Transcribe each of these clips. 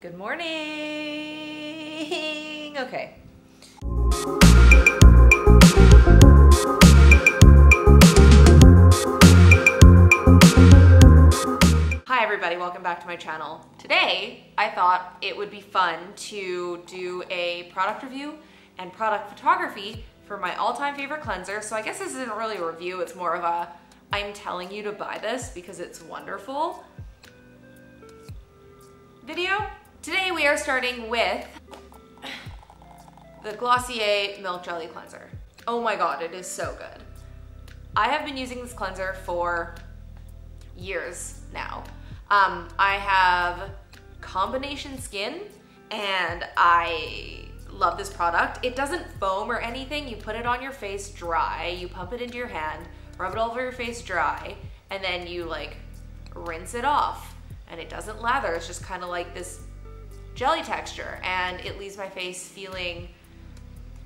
Good morning. Okay. Hi everybody, welcome back to my channel. Today, I thought it would be fun to do a product review and product photography for my all-time favorite cleanser. So I guess this isn't really a review, it's more of a I'm telling you to buy this because it's wonderful video. Today we are starting with the Glossier Milk Jelly Cleanser. Oh my god, it is so good. I have been using this cleanser for years now. Um, I have combination skin and I love this product. It doesn't foam or anything. You put it on your face dry, you pump it into your hand, rub it all over your face dry, and then you like rinse it off. And it doesn't lather, it's just kind of like this jelly texture and it leaves my face feeling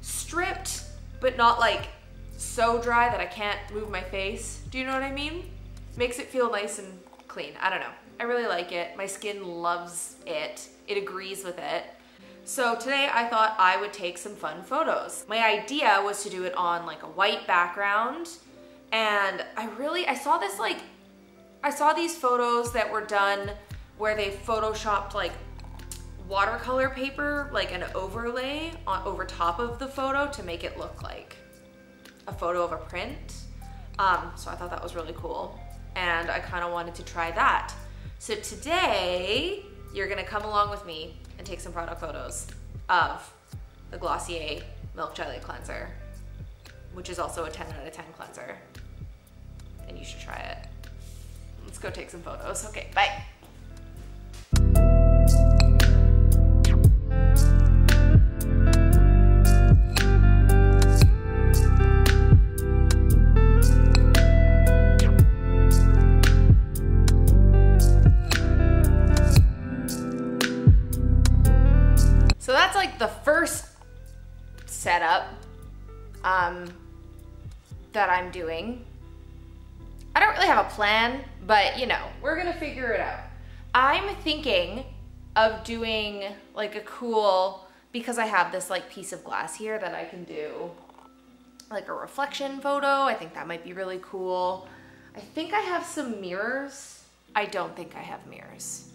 stripped, but not like so dry that I can't move my face. Do you know what I mean? Makes it feel nice and clean. I don't know. I really like it. My skin loves it. It agrees with it. So today I thought I would take some fun photos. My idea was to do it on like a white background and I really, I saw this like, I saw these photos that were done where they photoshopped like watercolor paper, like an overlay on, over top of the photo to make it look like a photo of a print. Um, so I thought that was really cool. And I kind of wanted to try that. So today, you're gonna come along with me and take some product photos of the Glossier Milk Jelly Cleanser, which is also a 10 out of 10 cleanser. And you should try it. Let's go take some photos. Okay, bye. That I'm doing. I don't really have a plan, but you know, we're gonna figure it out. I'm thinking of doing like a cool, because I have this like piece of glass here that I can do like a reflection photo. I think that might be really cool. I think I have some mirrors. I don't think I have mirrors,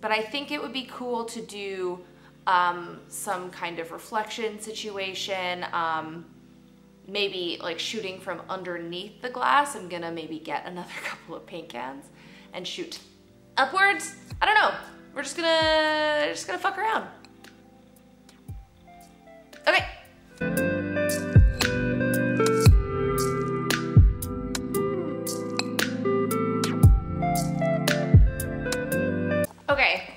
but I think it would be cool to do um, some kind of reflection situation. Um, maybe like shooting from underneath the glass. I'm gonna maybe get another couple of paint cans and shoot upwards. I don't know. We're just gonna just gonna fuck around. Okay. Okay.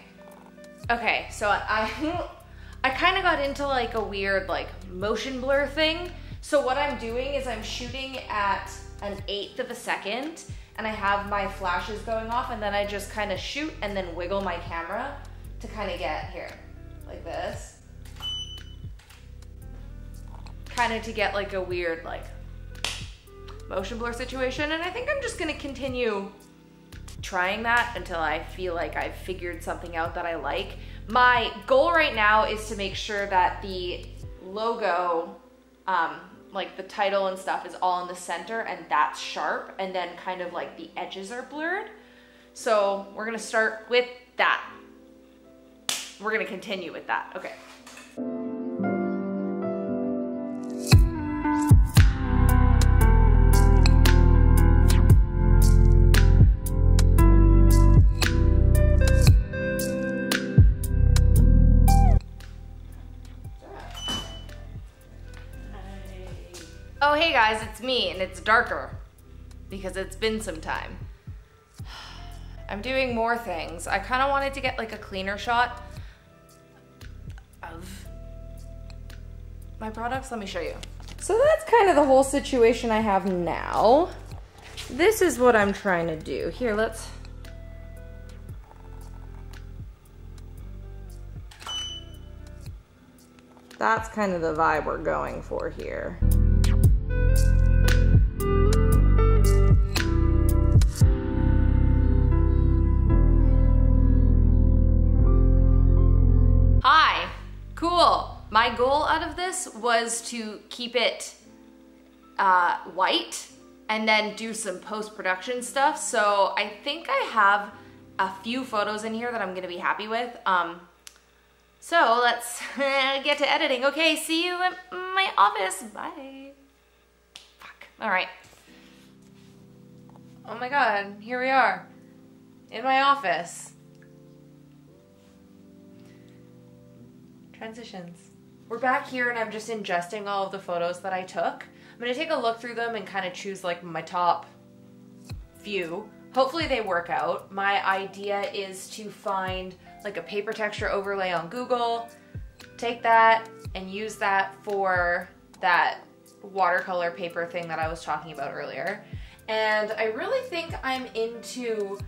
Okay, so I I kind of got into like a weird like motion blur thing. So what I'm doing is I'm shooting at an eighth of a second and I have my flashes going off and then I just kind of shoot and then wiggle my camera to kind of get here, like this. Kind of to get like a weird like motion blur situation. And I think I'm just gonna continue trying that until I feel like I've figured something out that I like. My goal right now is to make sure that the logo, um, like the title and stuff is all in the center and that's sharp and then kind of like the edges are blurred. So we're gonna start with that. We're gonna continue with that, okay. Guys, it's me, and it's darker because it's been some time. I'm doing more things. I kind of wanted to get like a cleaner shot of my products. Let me show you. So that's kind of the whole situation I have now. This is what I'm trying to do. Here, let's... That's kind of the vibe we're going for here. Cool. My goal out of this was to keep it uh, white and then do some post-production stuff. So I think I have a few photos in here that I'm gonna be happy with. Um, so let's get to editing. Okay, see you in my office. Bye. Fuck. All right. Oh my god, here we are in my office. Transitions. We're back here and I'm just ingesting all of the photos that I took. I'm gonna take a look through them and kind of choose like my top few. Hopefully they work out. My idea is to find like a paper texture overlay on Google, take that and use that for that watercolor paper thing that I was talking about earlier. And I really think I'm into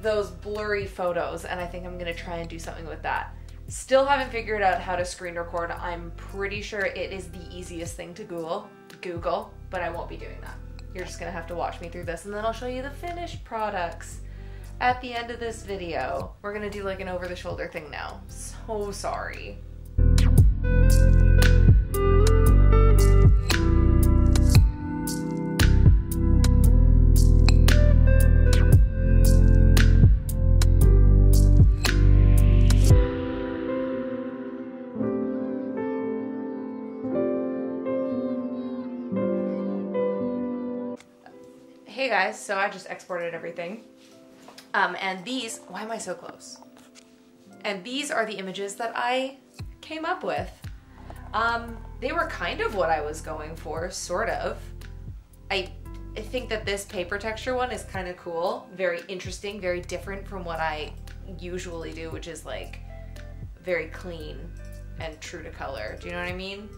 those blurry photos and I think I'm gonna try and do something with that. Still haven't figured out how to screen record. I'm pretty sure it is the easiest thing to Google, Google, but I won't be doing that. You're just gonna have to watch me through this and then I'll show you the finished products at the end of this video. We're gonna do like an over the shoulder thing now. So sorry. Hey guys, so I just exported everything. Um, and these, why am I so close? And these are the images that I came up with. Um, they were kind of what I was going for, sort of. I, I think that this paper texture one is kind of cool, very interesting, very different from what I usually do, which is like very clean and true to color. Do you know what I mean?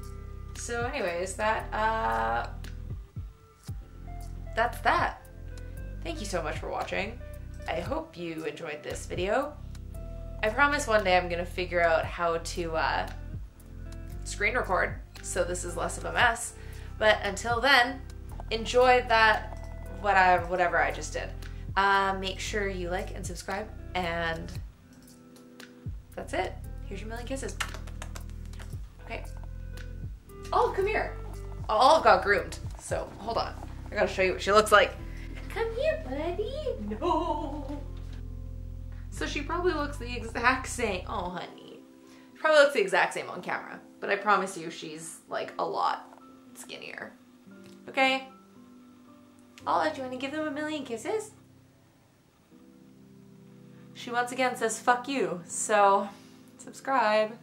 So anyways, that, uh, that's that. Thank you so much for watching. I hope you enjoyed this video. I promise one day I'm gonna figure out how to uh, screen record so this is less of a mess. But until then, enjoy that whatever, whatever I just did. Uh, make sure you like and subscribe and that's it. Here's your million kisses. Okay. Oh, come here. All got groomed, so hold on. I gotta show you what she looks like. Come here, buddy. No. So she probably looks the exact same. Oh, honey. She probably looks the exact same on camera, but I promise you she's like a lot skinnier. Okay? Olive, do you want to give them a million kisses? She once again says fuck you, so subscribe.